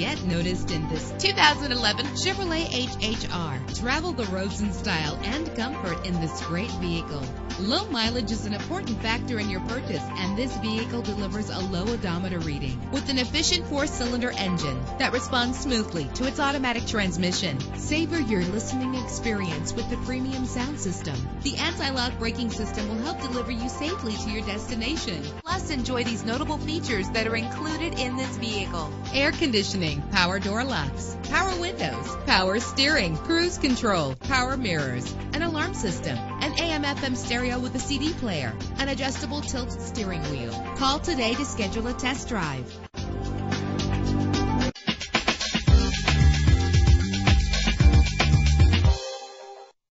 get noticed in this 2011 Chevrolet HHR. Travel the roads in style and comfort in this great vehicle. Low mileage is an important factor in your purchase, and this vehicle delivers a low odometer reading with an efficient four-cylinder engine that responds smoothly to its automatic transmission. Savor your listening experience with the premium sound system. The anti-lock braking system will help deliver you safely to your destination. Plus, enjoy these notable features that are included in this vehicle. Air conditioning, power door locks, power windows, power steering, cruise control, power mirrors, an alarm system, AM FM stereo with a CD player, an adjustable tilt steering wheel. Call today to schedule a test drive.